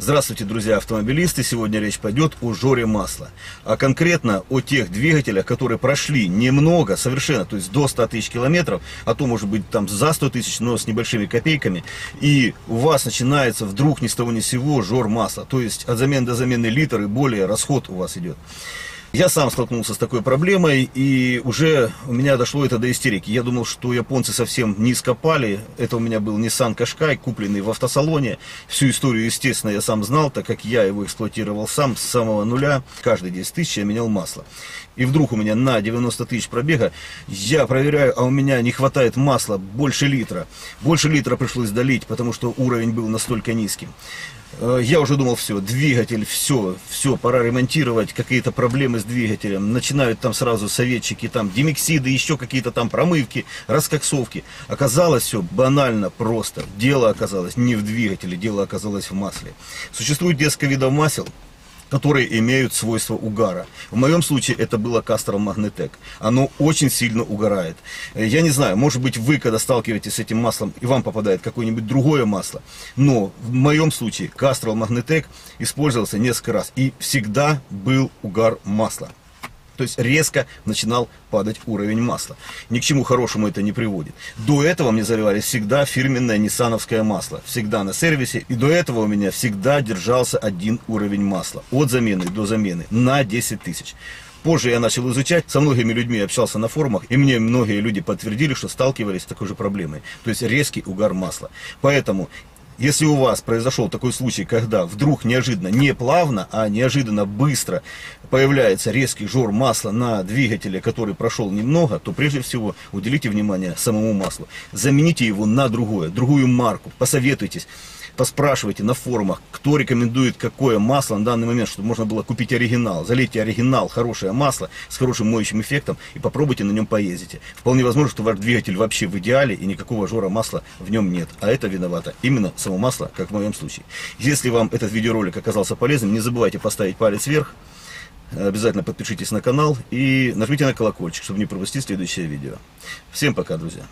Здравствуйте, друзья автомобилисты! Сегодня речь пойдет о жоре масла. А конкретно о тех двигателях, которые прошли немного, совершенно, то есть до 100 тысяч километров, а то может быть там за 100 тысяч, но с небольшими копейками, и у вас начинается вдруг ни с того ни с сего жор масла. То есть от замены до замены литр и более расход у вас идет. Я сам столкнулся с такой проблемой, и уже у меня дошло это до истерики. Я думал, что японцы совсем не скопали. Это у меня был Nissan Qashqai, купленный в автосалоне. Всю историю, естественно, я сам знал, так как я его эксплуатировал сам с самого нуля. Каждые 10 тысяч я менял масло. И вдруг у меня на 90 тысяч пробега, я проверяю, а у меня не хватает масла больше литра. Больше литра пришлось долить, потому что уровень был настолько низким. Э, я уже думал, все, двигатель, все, все, пора ремонтировать, какие-то проблемы с двигателем. Начинают там сразу советчики, там демиксиды, еще какие-то там промывки, раскоксовки. Оказалось все банально просто. Дело оказалось не в двигателе, дело оказалось в масле. Существует несколько видов масел, которые имеют свойство угара. В моем случае это было Castrol Magnetec. Оно очень сильно угорает. Э, я не знаю, может быть вы, когда сталкиваетесь с этим маслом, и вам попадает какое-нибудь другое масло. Но в моем случае Castrol Magnetec использовался несколько раз. И всегда был угар масла. То есть резко начинал падать уровень масла. Ни к чему хорошему это не приводит. До этого мне заливали всегда фирменное ниссановское масло. Всегда на сервисе. И до этого у меня всегда держался один уровень масла. От замены до замены на 10 тысяч. Позже я начал изучать, со многими людьми общался на форумах, и мне многие люди подтвердили, что сталкивались с такой же проблемой. То есть резкий угар масла. Поэтому если у вас произошел такой случай, когда вдруг неожиданно, не плавно, а неожиданно быстро появляется резкий жор масла на двигателе, который прошел немного, то прежде всего уделите внимание самому маслу. Замените его на другое, другую марку, посоветуйтесь поспрашивайте на форумах, кто рекомендует какое масло на данный момент, чтобы можно было купить оригинал. Залейте оригинал, хорошее масло с хорошим моющим эффектом и попробуйте на нем поездить. Вполне возможно, что ваш двигатель вообще в идеале и никакого жора масла в нем нет. А это виновато именно само масло, как в моем случае. Если вам этот видеоролик оказался полезным, не забывайте поставить палец вверх. Обязательно подпишитесь на канал и нажмите на колокольчик, чтобы не пропустить следующее видео. Всем пока, друзья.